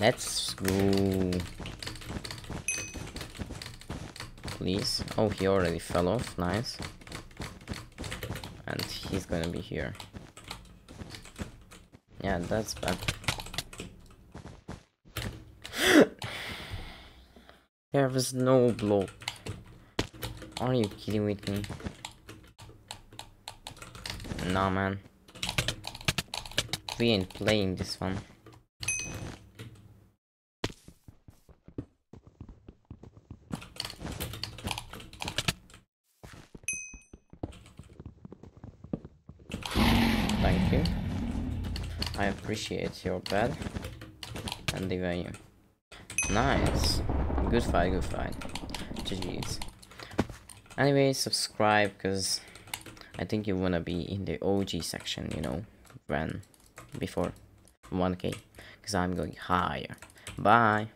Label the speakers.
Speaker 1: Let's go. Please. Oh, he already fell off. Nice. And he's gonna be here. Yeah, that's bad. there was no blow. Are you kidding with me? Nah, man. We ain't playing this one. Thank you. I appreciate your bed and the venue. Nice. Good fight, good fight. GG's. Anyway, subscribe because I think you wanna be in the OG section, you know, when before 1k because I'm going higher. Bye.